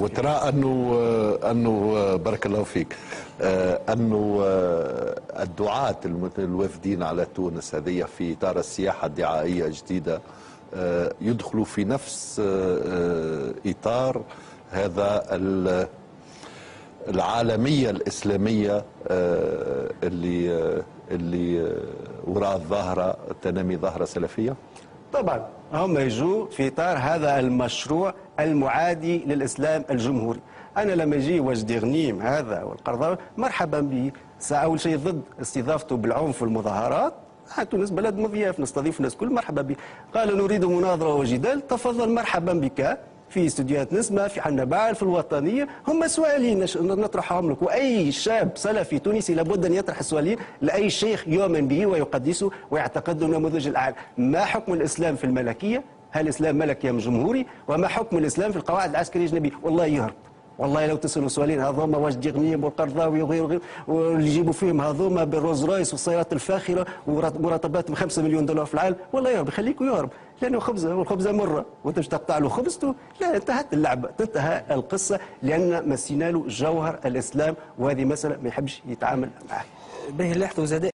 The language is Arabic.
وترى أنه أنه بارك الله فيك أنه الدعاة الوافدين على تونس هذه في اطار السياحة الدعائية الجديدة يدخلوا في نفس إطار هذا العالمية الإسلامية اللي اللي وراء الظاهرة تنامي ظاهرة سلفية؟ طبعا. هم يجوا في إطار هذا المشروع المعادي للإسلام الجمهوري. أنا لما يجي وجدي غنيم هذا والقرضاوي مرحبا به أول شيء ضد استضافته بالعنف والمظاهرات. تونس بلد مضياف نستضيف الناس كل مرحبا به قال نريد مناظرة وجدال تفضل مرحبا بك. في استوديوهات نسمة في حنبال في الوطنية. هم سؤالين نطرحهم لك. وأي شاب سلفي تونسي لابد أن يطرح السؤالين لأي شيخ يؤمن به ويقدسه ويعتقد نموذج الأعلى ما حكم الإسلام في الملكية؟ هل الإسلام ملكي أم جمهوري؟ وما حكم الإسلام في القواعد العسكرية الأجنبية؟ والله يهرب. والله لو تسألوا سؤالين هذوما واش غنيم والقرضاوي وغيره وغيره واللي يجيبوا فيهم هذوما بالروز رويس والسيارات الفاخرة ومرتبات ب 5 مليون دولار في العالم والله يهرب يخليكم يهرب لأنه خبزه والخبزه مرة وأنت باش تقطع له خبزته لا انتهت اللعبة تنتهى القصة لأن مسينا له جوهر الإسلام وهذه مسألة ما يحبش يتعامل معها. به لاحظوا زاد